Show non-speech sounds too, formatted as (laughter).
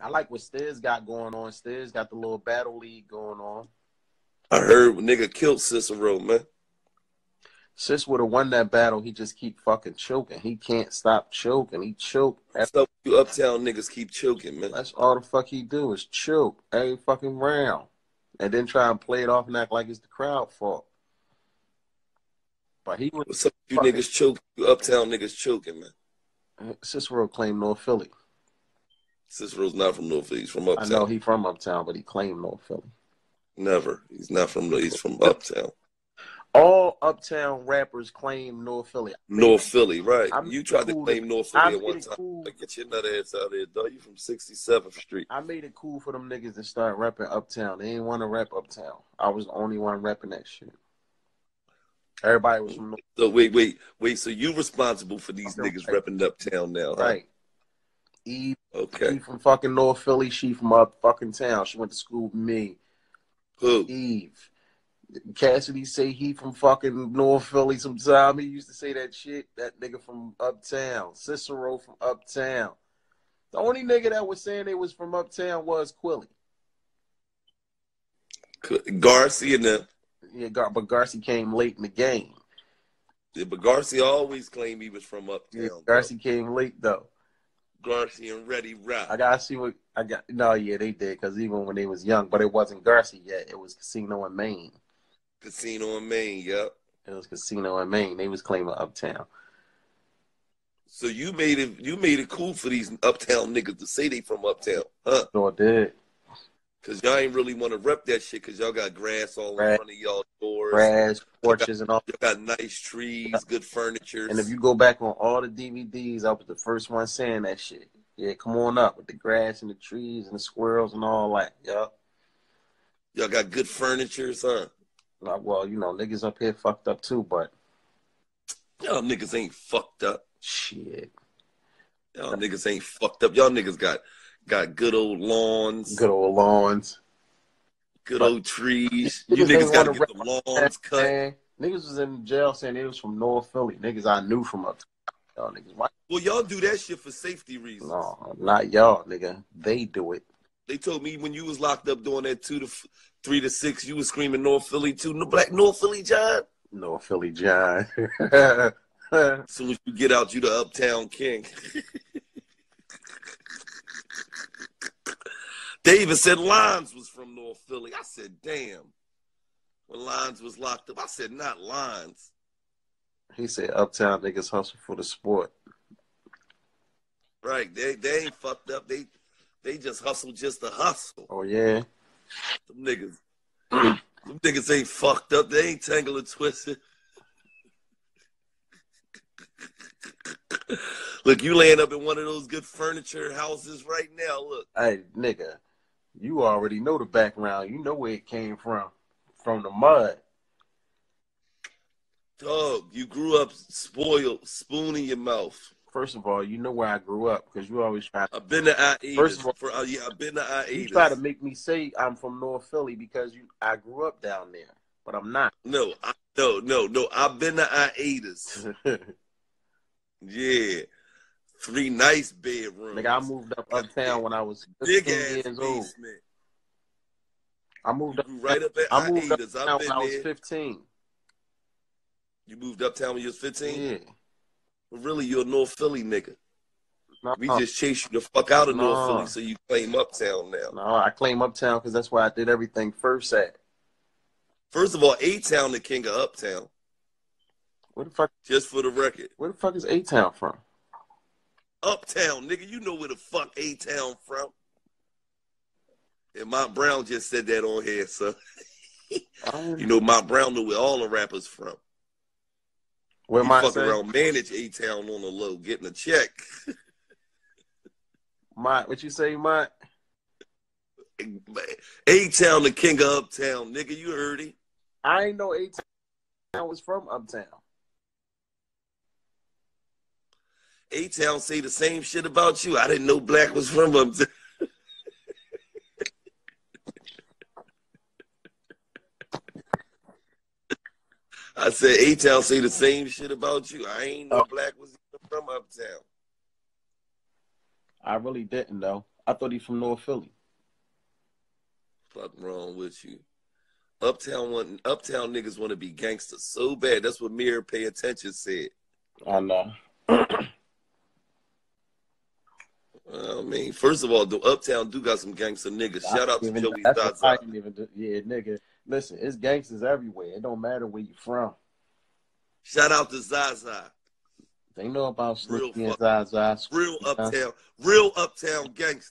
I like what Stiz got going on. Stiz got the little battle league going on. I heard nigga killed Cicero, man. Sis would have won that battle. He just keep fucking choking. He can't stop choking. He choke. That's up you uptown niggas keep choking, man. That's all the fuck he do is choke every fucking round, and then try and play it off and act like it's the crowd fault. But he was What's up you niggas choking? You uptown niggas choking, man. Cicero claimed North Philly. Cicero's not from North Philly. He's from uptown. I know he from uptown, but he claimed North Philly. Never. He's not from. He's from uptown. All uptown rappers claim North Philly. North Philly, right? I'm you tried to claim North Philly I'm at one time. cool. Like, get your nut ass out of there, dog. You from 67th Street. I made it cool for them niggas to start rapping uptown. They didn't want to rap uptown. I was the only one rapping that shit. Everybody was from North So wait, wait, wait. So you responsible for these Okay. niggas repping uptown now, huh? right. Eve, Okay. she from fucking North Philly. She from up fucking town. She went to school with me. Who? Eve. Cassidy say he from fucking North Philly sometime. He used to say that shit. That nigga from uptown. Cicero from uptown. The only nigga that was saying they was from uptown was Quilly. Garcia and them. Yeah, but Garcia came late in the game. Yeah, but Garcia always claimed he was from uptown. Yeah. Garcia came late though. Garcia and Reddy Rock. I gotta see what I got. No, yeah, they did because even when they was young, but it wasn't Garcia yet. It was Casino in Maine. Casino in Maine, yep. It was Casino in Maine. They was claiming uptown. So you made it you made it cool for these uptown niggas to say they from uptown, huh? Sure did. Cause y'all ain't really want to rep that shit cause y'all got grass all in front of y'all doors. Grass, porches, and all. Y'all got nice trees, good furniture. And if you go back on all the DVDs, I was the first one saying that shit. Yeah, come on up with the grass and the trees and the squirrels and all that. Yup. y'all got good furniture, huh? Like, well, you know, niggas up here fucked up too, but Y'all niggas ain't fucked up. shit. Y'all niggas ain't fucked up. Y'all niggas got got good old lawns, Good old lawns. good old trees. Niggas You niggas got to wanna get the lawns cut. Man, niggas was in jail saying they was from North Philly. Niggas I knew from up. Y'all niggas, why? Well, y'all do that shit for safety reasons. No, not y'all, nigga. They do it. They told me when you was locked up doing that two to f- three to six, you was screaming North Philly too. No black North Philly, John. North Philly John. As (laughs) soon as you get out, you the uptown king. (laughs) even said Lines was from North Philly. I said, damn. When Lines was locked up, I said, not Lines. he said uptown niggas hustle for the sport. Right. They they ain't fucked up. They they just hustle just to hustle. Oh yeah. Them niggas. them niggas ain't fucked up. They ain't tangled and twisted. Look, you laying up in one of those good furniture houses right now. Look. Hey, nigga, you already know the background. You know where it came from. From the mud. Dog, you grew up spoiled, spoon in your mouth. First of all, you know where I grew up because you always try. I've been to I First of all- for uh, yeah, I've been to I You try to make me say I'm from North Philly because you I grew up down there, but I'm not. No, I, no, no, no. I've been to I (laughs) Yeah, three nice bedrooms. Nigga, I moved up uptown when I was big 15 ass years old. basement. I moved up right up at I moved Aidas. uptown when I was there. 15. You moved uptown when you was fifteen. Yeah. But really, you're a North Philly nigga. No, We just chased you the fuck out of North Philly, so you claim uptown now. no, I claim uptown because that's where I did everything first at. First of all, A Town the king of uptown. Where the fuck? Just for the record, Where the fuck is A Town from? Uptown nigga. You know where the fuck A Town from? And Mont Brown just said that on here, so (laughs) you know Mont Brown knew where all the rappers from. where He my fuck around, manage A Town on the low, getting a check. (laughs) my what you say, my A Town, the king of uptown, nigga. You heard him. I ain't know A Town was from uptown. A Town say the same shit about you. I didn't know Black was from uptown. I said A Town say the same shit about you. I ain't know oh. Black was from uptown. I really didn't though. I thought he's from North Philly. Fuck wrong with you. Uptown want uptown niggas want to be gangsters so bad. That's what Mirror Pay Attention said. I know. (clears throat) I mean, first of all, the Uptown do got some gangster niggas. Shout out to even, Joey that's I didn't even do. Yeah, nigga. Listen, it's gangsters everywhere. It don't matter where you from. Shout out to Zaza. They know about Real Slicky and Zaza. Real uptown, real uptown gangster.